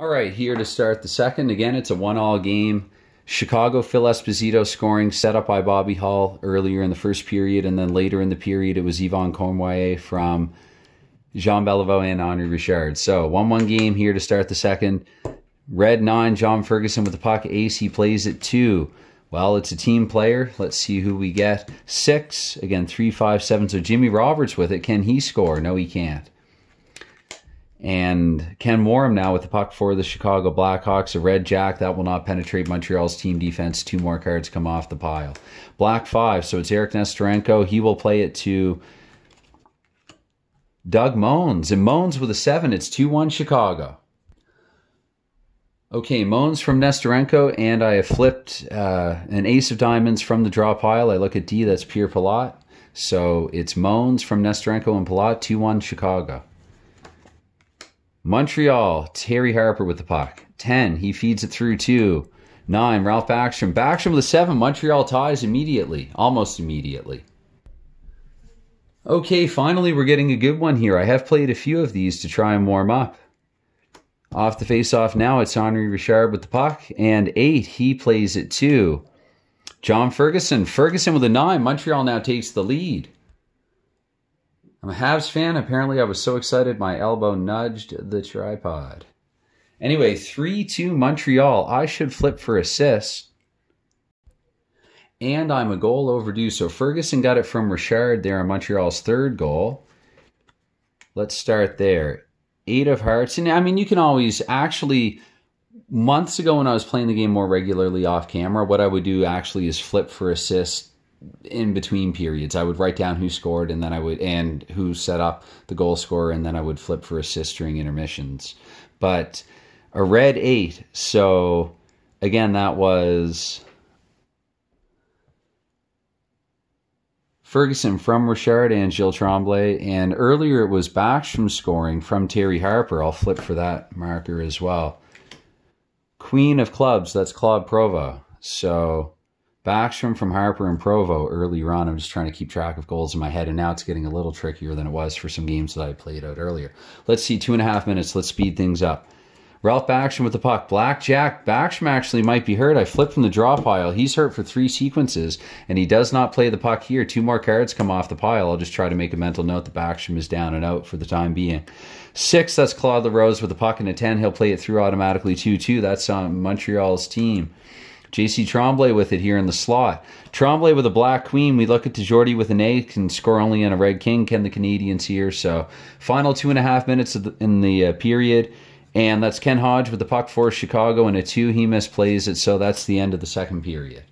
All right, here to start the second. Again, it's a one-all game. Chicago Phil Esposito scoring set up by Bobby Hull earlier in the first period, and then later in the period it was Yvan Cournoyer from Jean Beliveau and Henri Richard. So 1-1 game here to start the second. Red 9, John Ferguson with the puck. Ace, he plays it 2. Well, it's a team player. Let's see who we get. 6, again, three, five, seven. So Jimmy Roberts with it. Can he score? No, he can't. And Ken Wharram now with the puck for the Chicago Blackhawks. A red jack that will not penetrate Montreal's team defense. Two more cards come off the pile. Black five. So it's Eric Nesterenko. He will play it to Doug Mohns. And Mohns with a seven. It's 2 1 Chicago. Okay, Mohns from Nesterenko, and I have flipped uh, an ace of diamonds from the draw pile. I look at D, that's Pierre Pilote. So it's Mohns from Nesterenko and Pilote, 2 1 Chicago. Montreal, Terry Harper with the puck. 10, he feeds it through 2. 9, Ralph Backstrom. Backstrom with a 7, Montreal ties immediately, almost immediately. Okay, finally we're getting a good one here. I have played a few of these to try and warm up. Off the face-off now, it's Henri Richard with the puck. And 8, he plays it 2. John Ferguson. Ferguson with a 9. Montreal now takes the lead. I'm a Habs fan. Apparently, I was so excited my elbow nudged the tripod. Anyway, 3 2 Montreal. I should flip for assists. And I'm a goal overdue. So Ferguson got it from Richard there on Montreal's third goal. Let's start there. Eight of hearts. And I mean, you can always actually, months ago when I was playing the game more regularly off camera, what I would do actually is flip for assists in between periods. I would write down who scored and then I would and who set up the goal scorer and then I would flip for assist during intermissions. But a red 8. So again that was Ferguson from Richard and Gilles Tremblay and earlier it was Backstrom scoring from Terry Harper. I'll flip for that marker as well. Queen of clubs, that's Claude Provost. So Backstrom from Harper and Provost earlier on. I'm just trying to keep track of goals in my head, and now it's getting a little trickier than it was for some games that I played out earlier. Let's see, two and a half minutes. Let's speed things up. Ralph Backstrom with the puck. Blackjack. Backstrom actually might be hurt. I flipped from the draw pile. He's hurt for three sequences, and he does not play the puck here. Two more cards come off the pile. I'll just try to make a mental note that Backstrom is down and out for the time being. Six, that's Claude LaRose with the puck, and a 10, he'll play it through automatically 2 2. That's on Montreal's team. JC Tremblay with it here in the slot. Tremblay with a black queen. We look at DeJordy with an eight, can score only on a red king. Can the Canadiens here? So final two and a half minutes the, in the uh, period. And that's Ken Hodge with the puck for Chicago and a two. He misplays it, so that's the end of the second period.